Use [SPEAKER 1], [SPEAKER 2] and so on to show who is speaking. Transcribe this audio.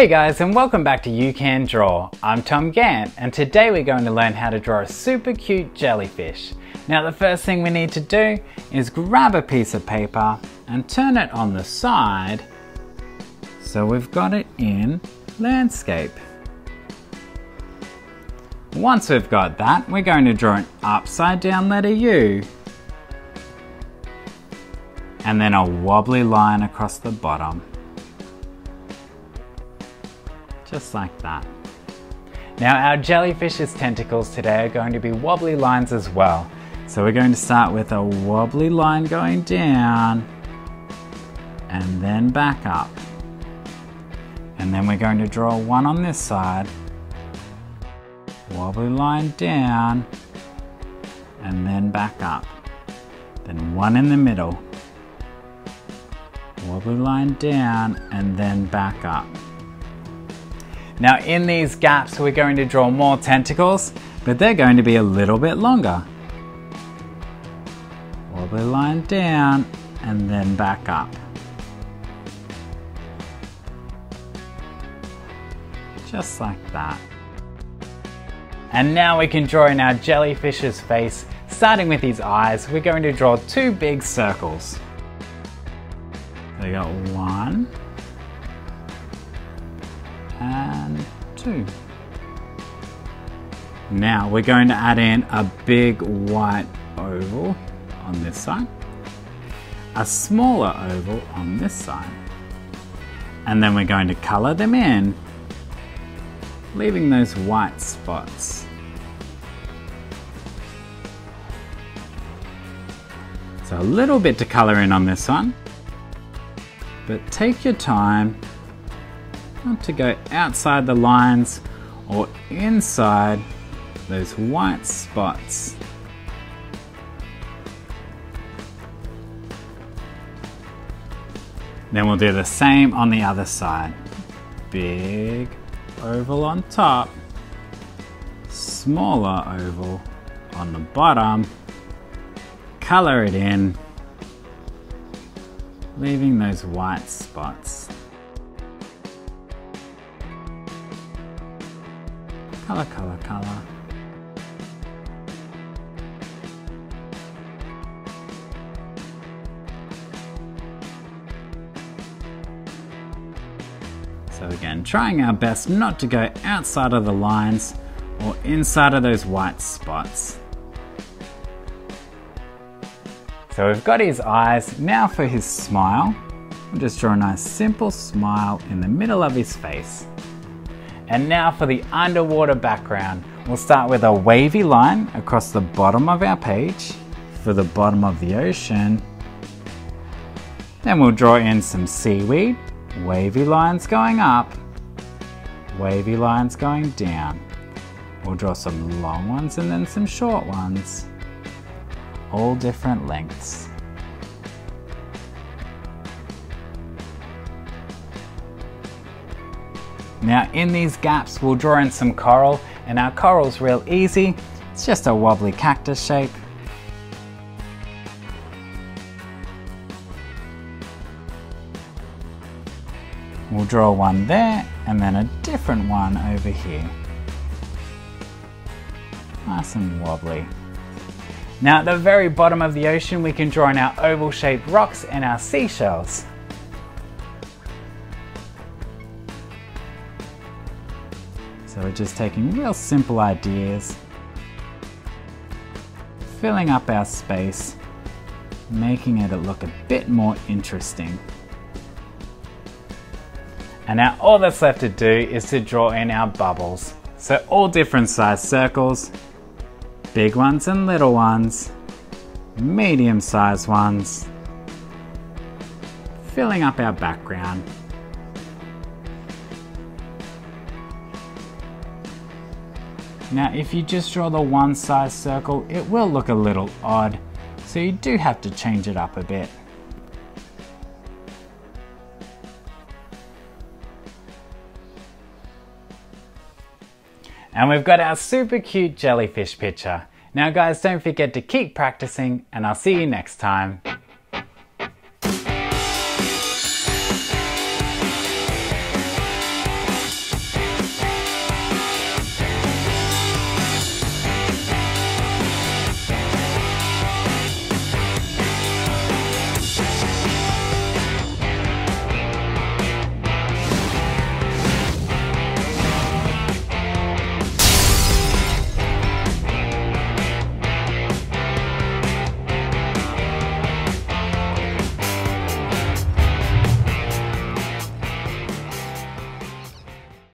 [SPEAKER 1] Hey guys and welcome back to You Can Draw. I'm Tom Gant and today we're going to learn how to draw a super cute jellyfish. Now the first thing we need to do is grab a piece of paper and turn it on the side so we've got it in landscape. Once we've got that, we're going to draw an upside down letter U and then a wobbly line across the bottom just like that. Now our jellyfish's tentacles today are going to be wobbly lines as well. So we're going to start with a wobbly line going down and then back up. And then we're going to draw one on this side, wobbly line down and then back up. Then one in the middle, wobbly line down and then back up. Now in these gaps we're going to draw more tentacles, but they're going to be a little bit longer. Wobbly line down and then back up. Just like that. And now we can draw in our jellyfish's face. Starting with his eyes, we're going to draw two big circles. We got one, and two. Now we're going to add in a big white oval on this side, a smaller oval on this side, and then we're going to colour them in, leaving those white spots. So a little bit to colour in on this one, but take your time to go outside the lines or inside those white spots. Then we'll do the same on the other side. Big oval on top, smaller oval on the bottom, color it in, leaving those white spots. Color, color, color. So again, trying our best not to go outside of the lines or inside of those white spots. So we've got his eyes. Now for his smile. We'll just draw a nice simple smile in the middle of his face. And now for the underwater background. We'll start with a wavy line across the bottom of our page for the bottom of the ocean. Then we'll draw in some seaweed, wavy lines going up, wavy lines going down. We'll draw some long ones and then some short ones, all different lengths. Now in these gaps we'll draw in some coral and our coral's real easy. It's just a wobbly cactus shape. We'll draw one there and then a different one over here. Nice and wobbly. Now at the very bottom of the ocean we can draw in our oval shaped rocks and our seashells. We're just taking real simple ideas, filling up our space, making it look a bit more interesting. And now all that's left to do is to draw in our bubbles. So all different size circles, big ones and little ones, medium sized ones, filling up our background. Now if you just draw the one size circle, it will look a little odd, so you do have to change it up a bit. And we've got our super cute jellyfish picture. Now guys, don't forget to keep practicing and I'll see you next time.